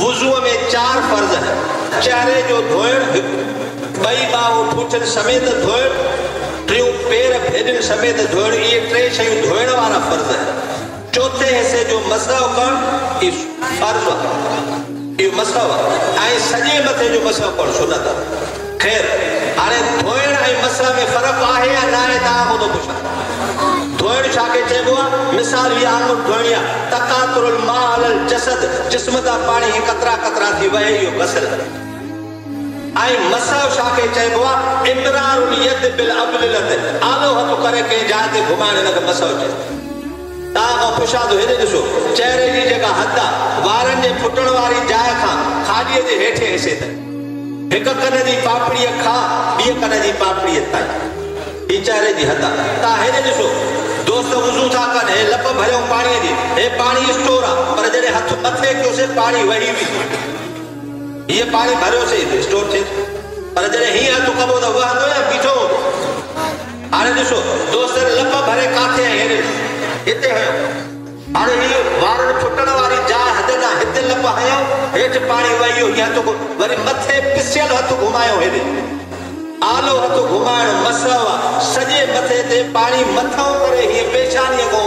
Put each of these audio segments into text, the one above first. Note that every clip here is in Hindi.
वुज़ूअ में चार फर्ज़ आहिनि चेहरे जो धोइणु ॿई ॿाहूं ठूठनि समेत धोइणु टियों पेर भेॼनि समेत धोइणु इहे टे शयूं धोइण वारा फर्ज़ आहिनि चोथे हिसे जो मसहु करणु फर्ज़ आहे मसहु आहे ऐं मथे जो मसहु करणु सुनत ख़ैर, हाणे धोइण ऐं मसह में फ़र्क़ु आहे या न आहे तव्हां ॿुधो पुछां। धोइण छा खे चइबो मिसाल, इहा आंगुर धोइणी तकातुरुल माल जसद, जिस्म तां पाणी कतरा कतरा थी वहे इहो गसल ऐं मसह छा खे चइबो आहे इमरारुल यद बिल अबलत आलो हथ करे कंहिं जाइ ते घुमाइण हिनखे मसह चए तव्हां खां पुछां थो हेॾे ॾिसो चहिरे जी जेका हद आहे वारनि जे फुटण वारी जाइ खां खाॼीअ जे हेठे हिसे ताईं हिक कन जी पापड़ीअ खां ॿिए कन जी पापड़ीअ ताईं। हीअ चहिरे जी हद आहे तव्हां हेॾे ॾिसो हे लप भरियूं पाणीअ जी हे पाणी स्टोर आहे पर जॾहिं हथ मथे कयोसीं पाणी वही बि हीअ पाणी भरियोसीं स्टोर थिए पर जॾहिं हीअं हथु कबो त वहंदो या बीठो हूंदो हाणे ॾिसो दोस्त लप भरे काथे आहे हेॾे हिते हयो। हाणे हीअ वारनि फुटण वारी जाइ हद खां हिते लप हयो। हेठि पाणी वही वियो हीअ हथु वरी मथे पिसियल हथु घुमायो हेॾे आलो हथु घुमाइण मसव सॼे मथे ते पाणी मथां करे हीअ पेशानीअ खां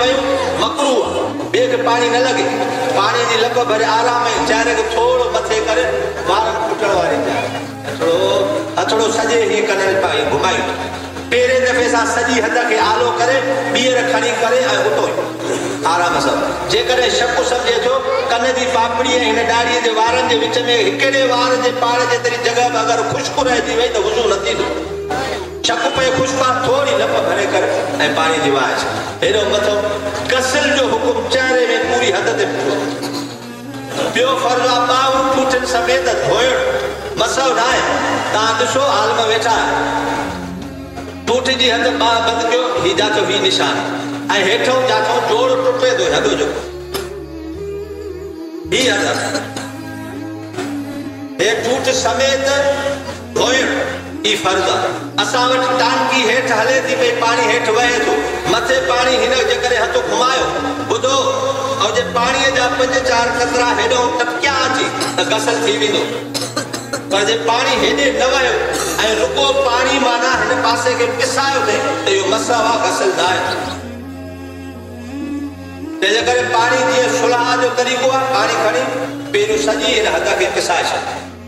वयूं, मकरू आहे ॿिए खे पाणी न लॻे पाणी जी लप भरे आराम ऐं चहिरे खे थोरो मथे करे वार फुटण वारी हथड़ो हथड़ो सॼे हीअं कन पाणी घुमायूं पहिरें दफ़े सां सॼी हद खे आलो करे, ॿीहर खणी करे ऐं आराम सां। जेकॾहिं शक सम्झे थो, कन जी पापड़ी ऐं हिन ॾाड़ीअ जे वारनि जे विच में हिकिड़े वार जे पाण जेतिरी जॻह बि अगरि ख़ुश्क वई त वज़ू न थींदो। शक भरे करे ऐं पाणी जी वाह हेॾो मथो कसिल जो हुकुम चहिरे में पूरी हद ते ॿियो फर्ज़ु आहे ॿाहूं ठूठनि समेत धोइणु मसो न आहे तव्हां ॾिसो हाल में वेठा टूट जी हद ॿाह बंदि कयो हीउ जाचो हीउ निशान ऐं हेठो जाचो जोड़ टुटे थो हद जो ही हद हे टूट समेत धोइण ई फर्ज़ असां टांकी हेठि हले थी पई पाणी हेठि वहे थो। मथे पाणी हिन जे करे हथु घुमायो। ॿुधो ऐं जे पाणीअ जा पंज चारि कतरा हेॾो टपकिया अची गसल थी वेंदो। पर जे पाणी हेॾे न वियो, ऐं रुको पाणी माना हिन पासे खे पिसायो अथई त मसावा गसल न आहे। तंहिंजे करे पाणी जीअं सुलाह जो तरीक़ो आहे पाणी खणी पहिरियों सॼी हिन हद खे पिसाए छॾ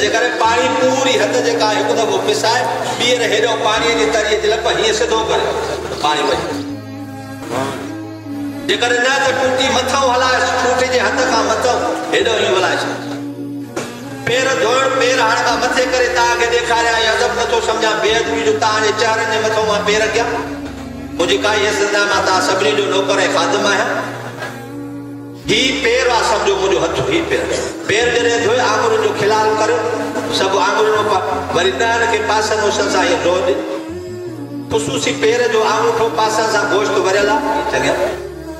तंहिंजे करे पाणी पूरी हद जेका हिकु दफ़ो पिसाए ॿीहर हेॾो पाणीअ जी तरीअ जे लप हीअं सिधो करे। पाणी वञे जेकॾहिं न त टूटी मथां हलाए टूटी जे हथ खां मथां हेॾो हीअं हलाए छॾ पेर धोइण पेर हाणे खां मथे करे तव्हांखे ॾेखारिया या अदब नथो सम्झां, बेअदबी जो तव्हांजे चहिरनि जे मथां माँ पेर कयां? मुंहिंजी काई हैसियत न माँ तव्हां जो नौकर ऐं खादम आहियाँ ही पेर आहे सम्झो मुंहिंजो हथु ही पेर। पेर जॾहिं धोए आङुरियुनि जो खिलाल करे सभु आङुरियुनि वरी ॾहनि खे पासनि उसन सां इहो ॾे ख़ुशूसी पेर जो आङूठो पासनि सां गोश्त भरियल आहे चङिया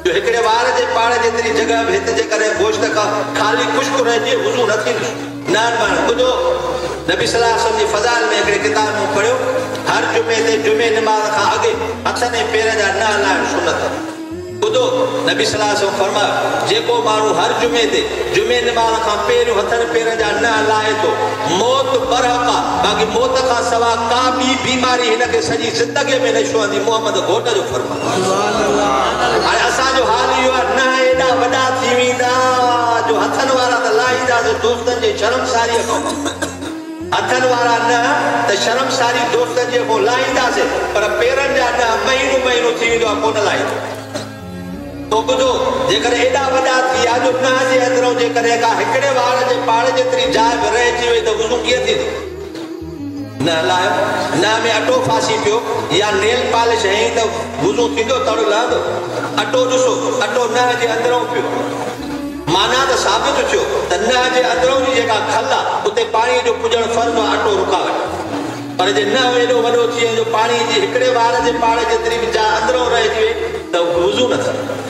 जो हिकिड़े वार जे पाण जेतिरी जॻह बि हिते जे करे गोश्त खां ख़ाली ख़ुश्क रहिजे वज़ू न थींदो न माण्हू ॿुधो नबी सलाह जी फज़ाल में हिकिड़े किताब में पढ़ियो, हर जुमे ते जुमे निमाज़ खां अॻे, हथनि ऐं पेर जा न हलाइण सुनत। नबी सलाह फरमायो जेको माण्हू हर जुमे ते, जुमे निमाज़ खां पहिरियों हथनि पेर जा न हलाए थो, मौत बरहक बाक़ी मौत खां सवाइ का ॿी बीमारी हिनखे सॼी ज़िंदगीअ में न छुहंदी मोहम्मद घोट जो फरमायो। हाणे हाल इहो न एॾा वॾा जो हथनि वारा त लाहींदासीं दोस्तनि जे शर्मसारीअ खां। न शर्मसारी दोस्तनि जे पर पेरनि जा न, महीनो महीनो थी तो ॿुधो जेकर एॾा वॾा थी विया जो न जे अंदरो जेकॾहिं का हिकिड़े वार जे पाण जेतिरी जाइ रहिजी वई, त वज़ू कीअं थींदो? न हलायो न में अटो फासी पियो, या नेल पालिश हई त वज़ू थींदो, तड़ लहंदो। अटो ॾिसो, अटो न जे अंदरो पियो। माना त साबित थियो त न जे अंदरो जी जेका खल आहे उते पाणीअ जो पुॼणु फर्ज़ु अटो रुकावट। पर जे न एॾो वॾो थी वञे जो पाणी जी हिकिड़े वार जे पाण जेतिरी बि जाइ अंदरो रहिजी वई, त वज़ू न थींदो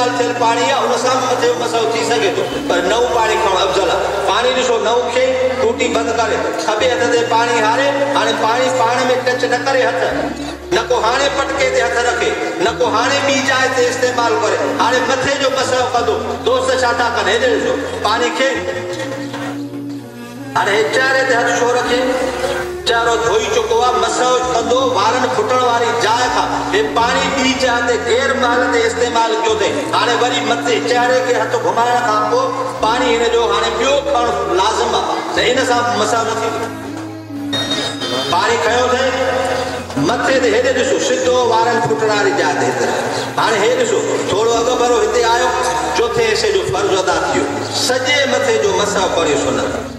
इस्तेमालु थियल पाणी आहे हुन सां मथे मसो थी सघे थो पर नओं पाणी खणणु अफ़ज़ल आहे पाणी ॾिसो नओं खे टूटी बंदि करे खॿे हथ ते पाणी हारे हाणे पाणी पाण में टच न करे हथ न को हाणे पटके ते हथ रखे न को हाणे ॿी जाइ ते इस्तेमालु करे हाणे मथे जो मसइलो कंदो दोस्त छा था कनि हेॾे ॾिसो पाणी खे हाणे चहिरे ते हथ छो रखे धोई चुको आहे मसाज कंदो वारनि फुटण वारी जाइ खां हे पाणी ॿी गैर महल ते इस्तेमालु कयो अथई हाणे वरी मथे चहिरे खे हथ घुमाइण खां पोइ पाणी हिन जो हाणे ॿियो खणणु लाज़िम आहे त इन सां मसाज न थींदो पाणी खयो अथई मथे ते हेॾे ॾिसो सिधो वारनि फुटण वारी जाइ ते हिते हाणे हे ॾिसो थोरो अॻु भरो हिते आयो चोथे हिसे जो फर्ज़ु अदा थियो सॼे मथे जो मसा पढ़ियो सुन